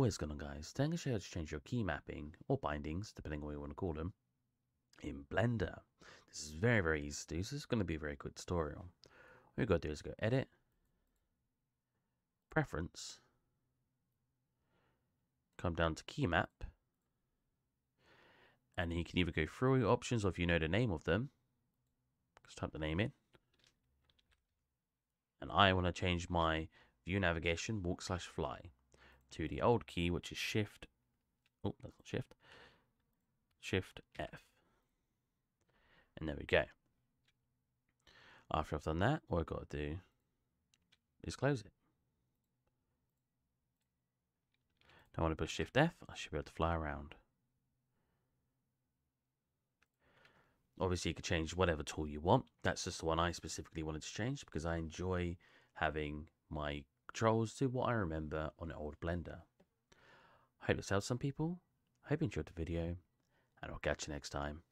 What is going on guys? I'm going to change your key mapping or bindings, depending on what you want to call them, in Blender. This is very, very easy to do, so is going to be a very quick tutorial. What you've got to do is go Edit, Preference, come down to Key Map, and you can either go through your options or if you know the name of them, just type the name in. And I want to change my view navigation walk slash fly to the old key, which is Shift. Oh, that's not Shift. Shift F. And there we go. After I've done that, what I've got to do is close it. Now when I push Shift F, I should be able to fly around. Obviously, you can change whatever tool you want. That's just the one I specifically wanted to change because I enjoy having my controls to what I remember on an old Blender. Hope this helps some people. Hope you enjoyed the video, and I'll catch you next time.